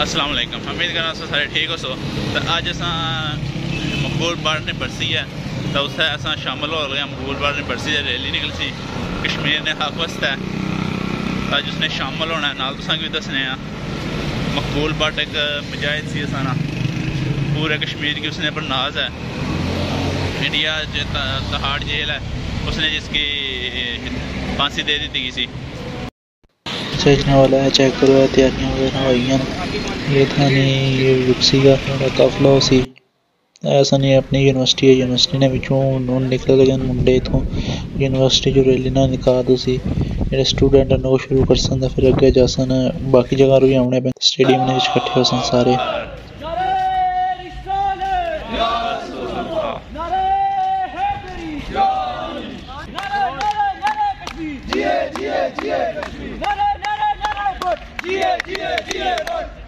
السلام علیکم۔ امید کرنا سو سارے ٹھیک ہو سو؟ تو اج اساں مقبول بار نے برسی ہے۔ تو اس اساں شامل ہو گئے مقبول بار نے برسی ہے، ریلی نکل سی۔ کشمیر نے حق وسط ہے۔ اج اس نے شامل ہونا ہے۔ نال تساں بھی دسنے ہیں۔ مقبول بٹ ایک مجاہد سی اساں پورے کشمیر کی اس نے پر ناز ہے۔ انڈیا جو تہاڑ جیل ہے۔ اس نے جس کی پھانسی دے دی تھی سی۔ سیکھنے والا ہے، چیک کرو تیاریاں وغیرہ ہوئی ہیں یہ تھا نہیں، یہ رکسی کا تھوڑا قافلہ ہو سی ایسا نہیں اپنی یونیورسٹی ہے، یونیورسٹی نے بچوں نون نکلے لگے یعنی منڈے تو۔ یونیورسٹی جو ریلی نہ نکال دو سی، جڑے سٹوڈنٹ ہیں وہ شروع کر سن پھر اگے جا سن باقی جگہ روی آنے پہ سٹیڈیم نے اکٹھے ہو سن سارے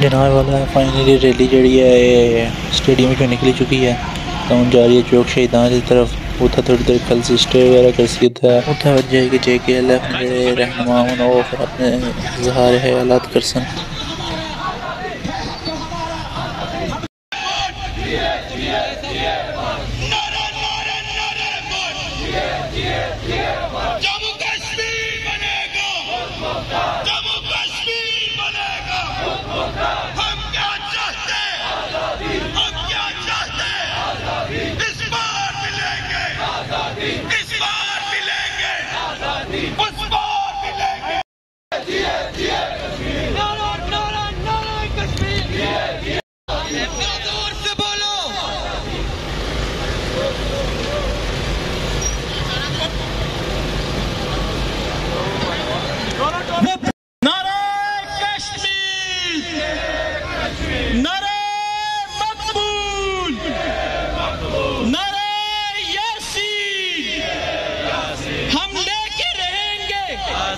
جناب والا فائنلی ریلی جڑی ہے یہ سٹیڈیم جو نکلی چکی ہے کون ہوں جا رہی ہے چوک شہیدان کی طرف اتنا تھوڑی دیر کل سسٹر وغیرہ کر سکتا ہے اتنا وجہ ہے کہ جے کے ایل ایف جڑے رہنما ہوں وہ پھر اپنے اظہار خیالات کر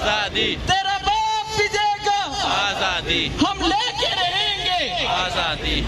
سن تیرا باپ بھی دے گا۔ آزادی۔ ہم لے کے رہیں گے۔ آزادی۔